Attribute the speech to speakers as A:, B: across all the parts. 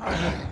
A: Ugh.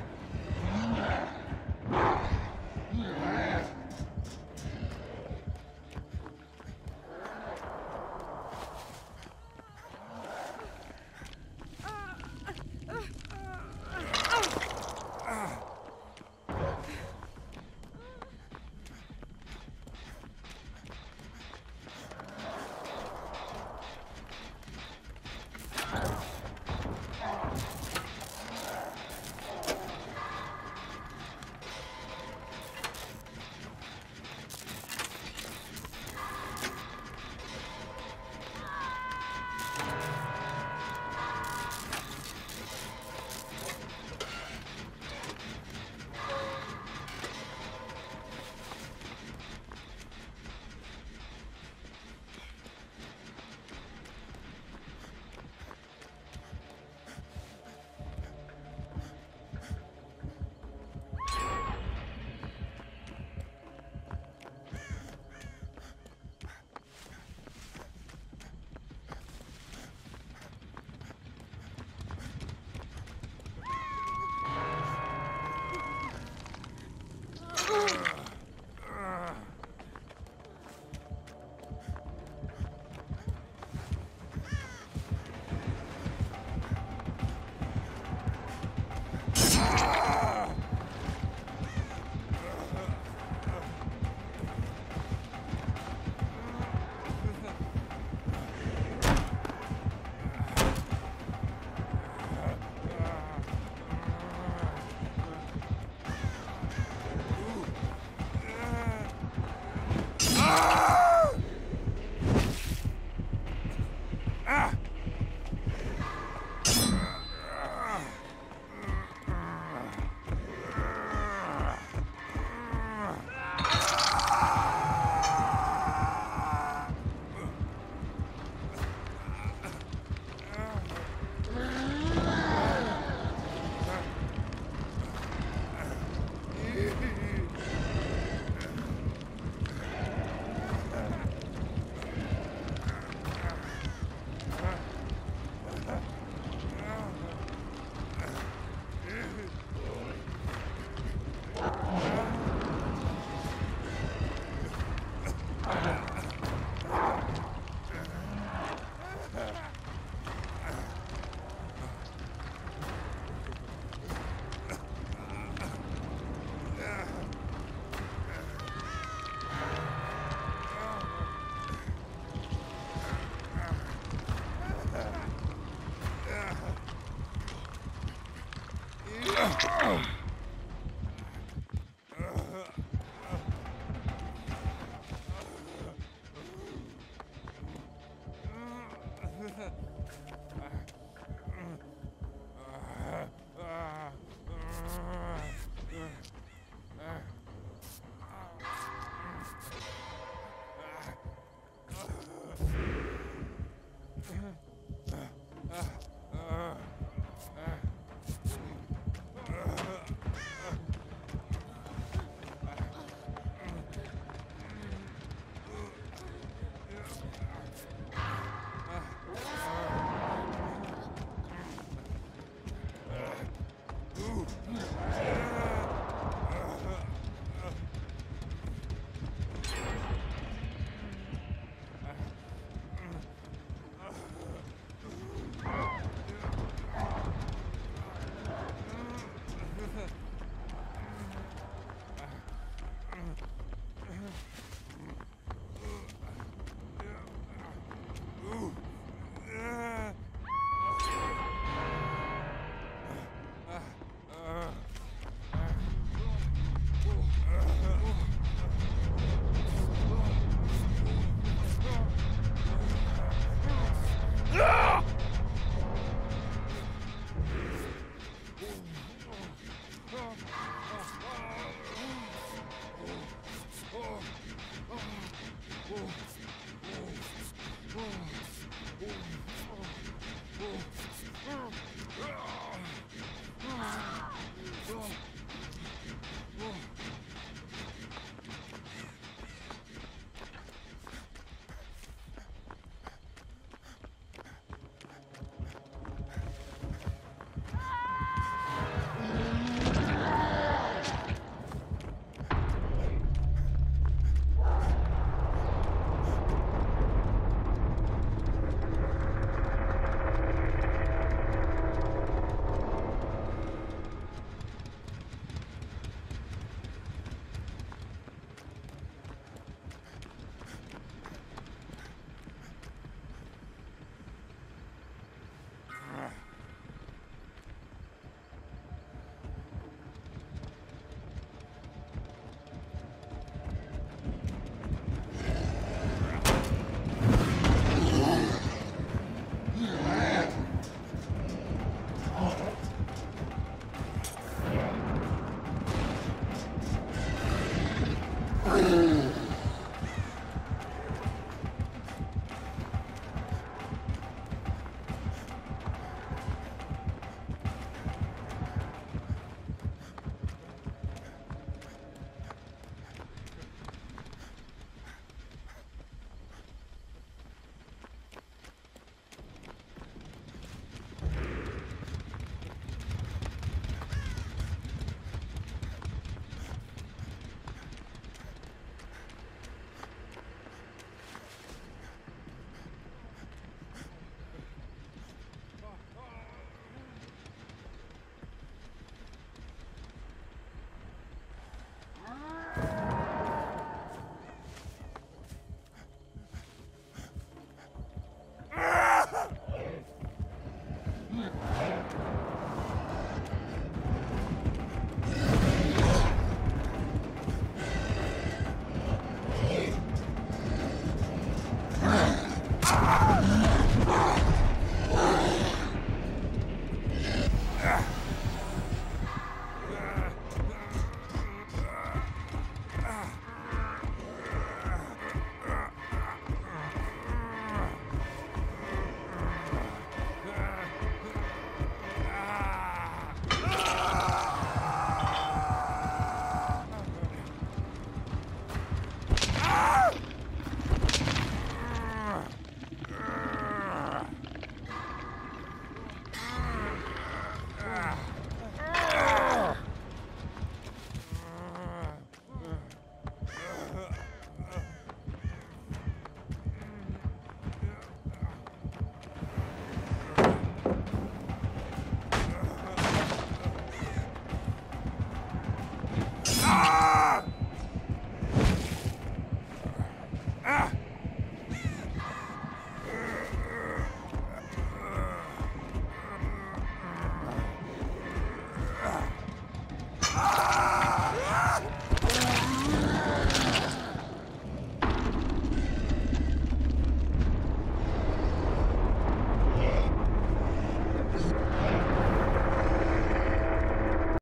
A: Mm-hmm.